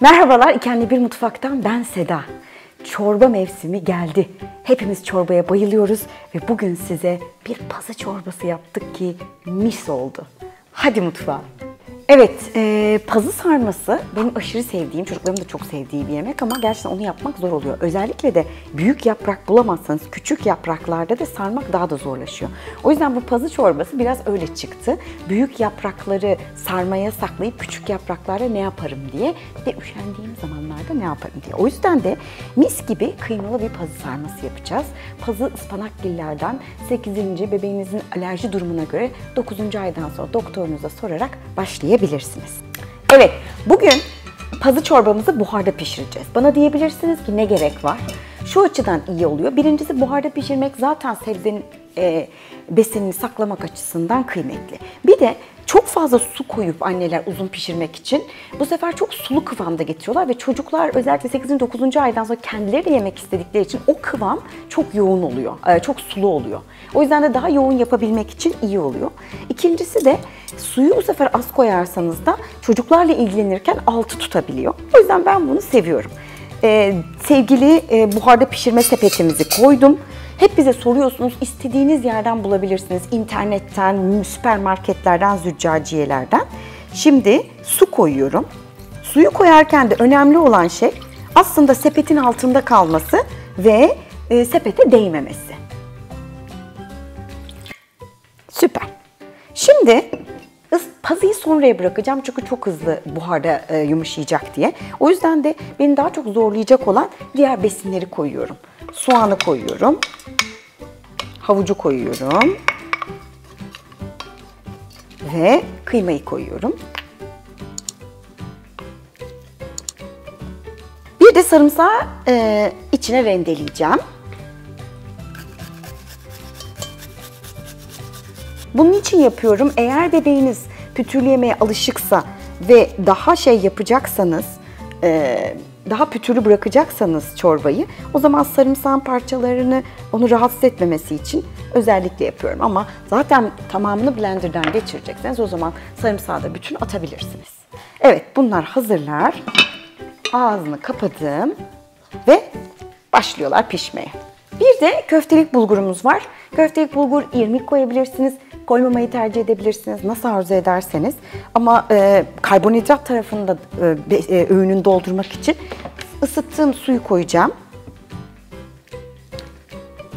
Merhabalar İkenli Bir Mutfak'tan ben Seda. Çorba mevsimi geldi. Hepimiz çorbaya bayılıyoruz ve bugün size bir pazı çorbası yaptık ki mis oldu. Hadi mutfağa. Evet, e, pazı sarması benim aşırı sevdiğim, çocuklarımın da çok sevdiği bir yemek ama gerçekten onu yapmak zor oluyor. Özellikle de büyük yaprak bulamazsanız küçük yapraklarda da sarmak daha da zorlaşıyor. O yüzden bu pazı çorbası biraz öyle çıktı. Büyük yaprakları sarmaya saklayıp küçük yapraklarda ne yaparım diye ve üşendiğim zamanlarda ne yaparım diye. O yüzden de mis gibi kıymalı bir pazı sarması yapacağız. Pazı ıspanakgillerden 8. bebeğinizin alerji durumuna göre 9. aydan sonra doktorunuza sorarak başlayabilirsiniz. Evet, bugün pazı çorbamızı buharda pişireceğiz. Bana diyebilirsiniz ki ne gerek var? Şu açıdan iyi oluyor. Birincisi buharda pişirmek zaten sebzenin e, besinini saklamak açısından kıymetli. Bir de çok fazla su koyup anneler uzun pişirmek için bu sefer çok sulu kıvamda getiriyorlar ve çocuklar özellikle 8. 9. aydan sonra kendileri de yemek istedikleri için o kıvam çok yoğun oluyor. e, Çok sulu oluyor. O yüzden de daha yoğun yapabilmek için iyi oluyor. İkincisi de suyu bu sefer az koyarsanız da çocuklarla ilgilenirken altı tutabiliyor. O yüzden ben bunu seviyorum. Ee, sevgili e, buharda pişirme sepetimizi koydum. Hep bize soruyorsunuz, istediğiniz yerden bulabilirsiniz. İnternetten, süpermarketlerden, züccaciyelerden. Şimdi su koyuyorum. Suyu koyarken de önemli olan şey aslında sepetin altında kalması ve e, sepete değmemesi. Süper. Şimdi pazıyı sonraya bırakacağım çünkü çok hızlı buharda e, yumuşayacak diye. O yüzden de beni daha çok zorlayacak olan diğer besinleri koyuyorum. Soğanı koyuyorum. Havucu koyuyorum. Ve kıymayı koyuyorum. Bir de sarımsağı e, içine rendeleyeceğim. Bunun için yapıyorum. Eğer bebeğiniz pütürlü yemeğe alışıksa ve daha şey yapacaksanız, e, daha pütürlü bırakacaksanız çorbayı, o zaman sarımsağın parçalarını onu rahatsız etmemesi için özellikle yapıyorum. Ama zaten tamamını blenderdan geçirecekseniz o zaman sarımsağı da bütün atabilirsiniz. Evet bunlar hazırlar. Ağzını kapadım ve başlıyorlar pişmeye. Bir de köftelik bulgurumuz var. Köftelik bulgur irmik koyabilirsiniz, koymamayı tercih edebilirsiniz. Nasıl arzu ederseniz. Ama e, karbonhidrat tarafında e, e, öğünün doldurmak için ısıttığım suyu koyacağım.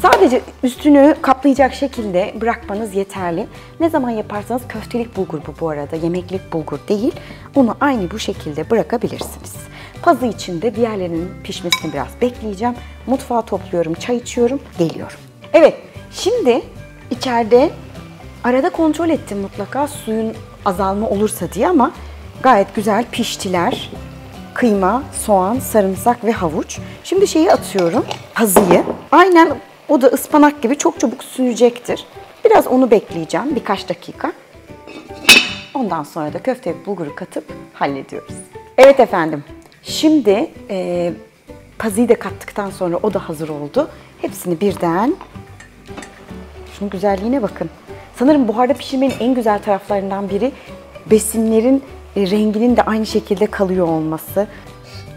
Sadece üstünü kaplayacak şekilde bırakmanız yeterli. Ne zaman yaparsanız köftelik bulgur bu bu arada, yemeklik bulgur değil. Onu aynı bu şekilde bırakabilirsiniz. Pazı için de diğerlerinin pişmesini biraz bekleyeceğim. Mutfağa topluyorum, çay içiyorum, geliyorum. Evet, şimdi içeride arada kontrol ettim mutlaka suyun azalma olursa diye ama gayet güzel piştiler kıyma, soğan, sarımsak ve havuç. Şimdi şeyi atıyorum, pazıyı. Aynen o da ıspanak gibi çok çabuk sürecektir. Biraz onu bekleyeceğim birkaç dakika. Ondan sonra da köfte bulguru katıp hallediyoruz. Evet efendim, şimdi e, pazıyı da kattıktan sonra o da hazır oldu. Hepsini birden Şunun güzelliğine bakın. Sanırım buharda pişirmenin en güzel taraflarından biri besinlerin e, renginin de aynı şekilde kalıyor olması.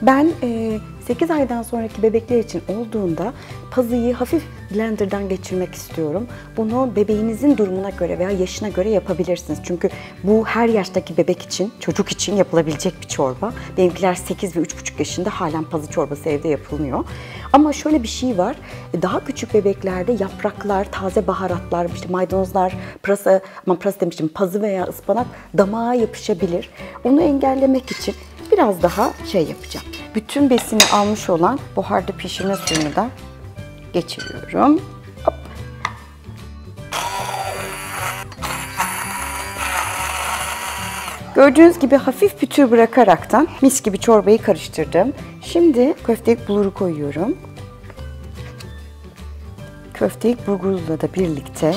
Ben e, 8 aydan sonraki bebekler için olduğunda pazıyı hafif blenderdan geçirmek istiyorum. Bunu bebeğinizin durumuna göre veya yaşına göre yapabilirsiniz. Çünkü bu her yaştaki bebek için, çocuk için yapılabilecek bir çorba. Benimkiler 8 ve 3,5 yaşında halen pazı çorbası evde yapılmıyor. Ama şöyle bir şey var. Daha küçük bebeklerde yapraklar, taze baharatlar, işte maydanozlar, pırasa, aman pırasa demiştim, pazı veya ıspanak damağa yapışabilir. Onu engellemek için biraz daha şey yapacağım. Bütün besini almış olan buharda pişirme suyunu da geçiriyorum. Gördüğünüz gibi hafif pütür bırakaraktan mis gibi çorbayı karıştırdım. Şimdi köftelik buluru koyuyorum. Köftelik bulgurla da birlikte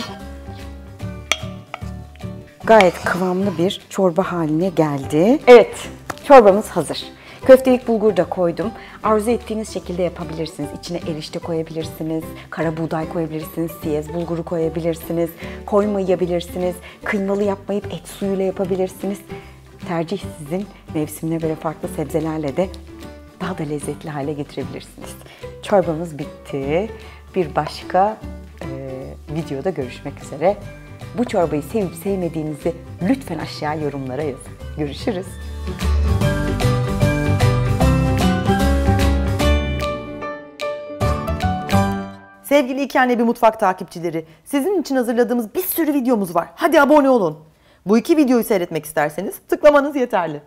gayet kıvamlı bir çorba haline geldi. Evet, çorbamız hazır. Köftelik bulgur da koydum. Arzu ettiğiniz şekilde yapabilirsiniz. İçine erişte koyabilirsiniz, kara buğday koyabilirsiniz, siyez bulguru koyabilirsiniz, koymayabilirsiniz, kıymalı yapmayıp et suyuyla yapabilirsiniz. tercih sizin mevsimine göre farklı sebzelerle de daha da lezzetli hale getirebilirsiniz. Çorbamız bitti. Bir başka e, videoda görüşmek üzere. Bu çorbayı sevip sevmediğinizi lütfen aşağı yorumlara yazın. Görüşürüz. Sevgili İki Anne Bir Mutfak takipçileri, sizin için hazırladığımız bir sürü videomuz var. Hadi abone olun. Bu iki videoyu seyretmek isterseniz tıklamanız yeterli.